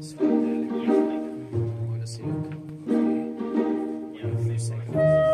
You. Okay. Yeah, a few seconds.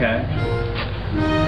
Okay.